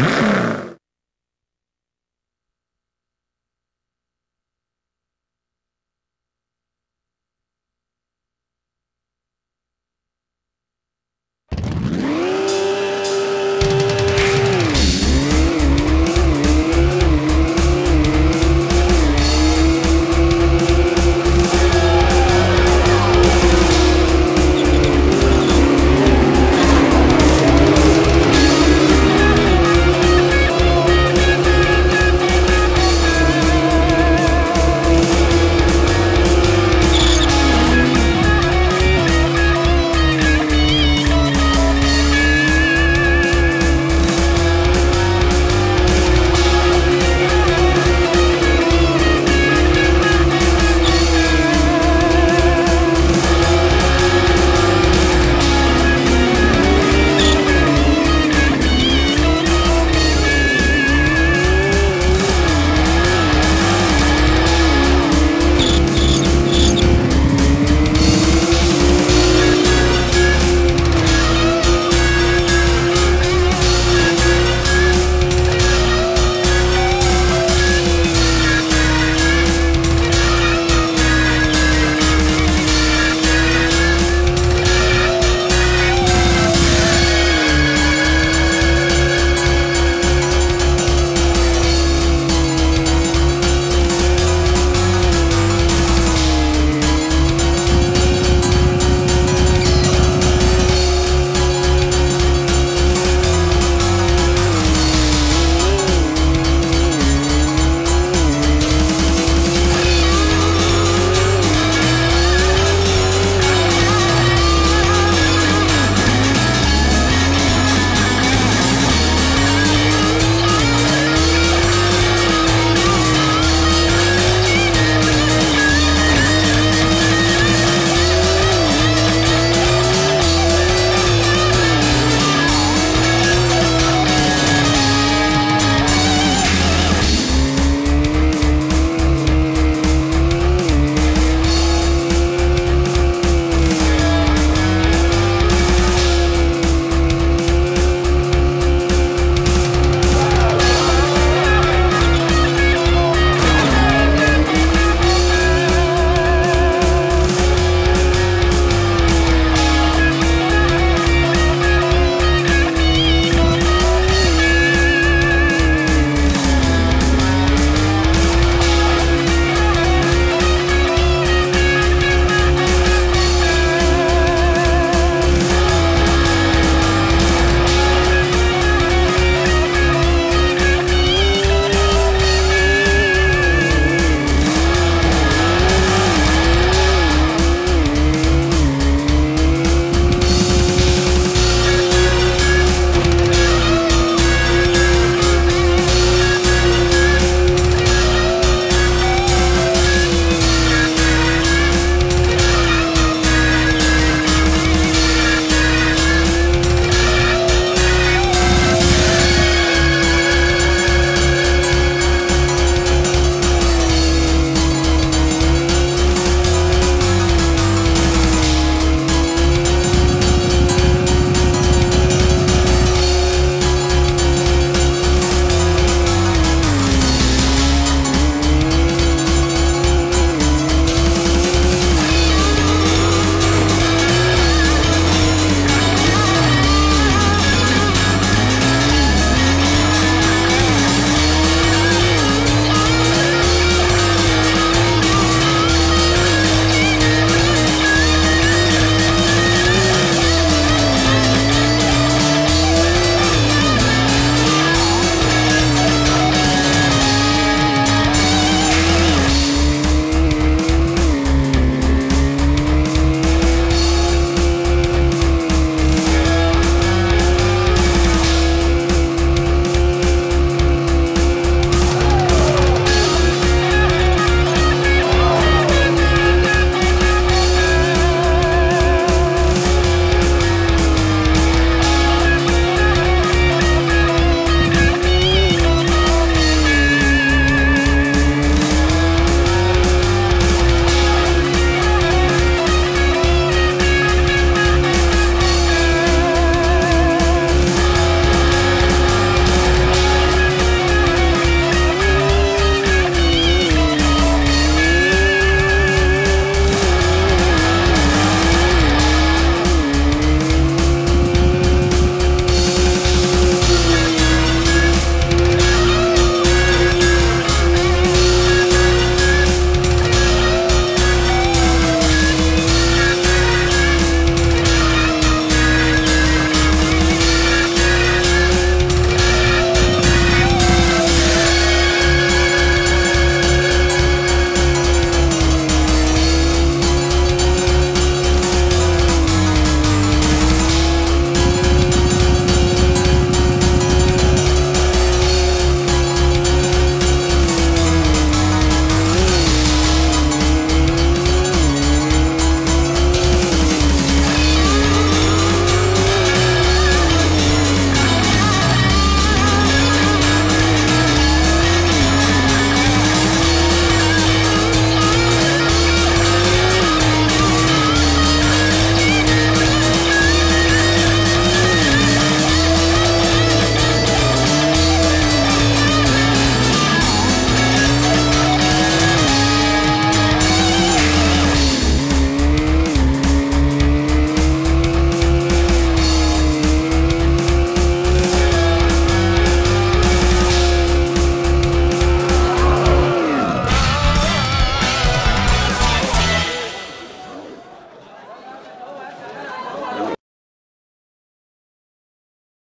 Bye.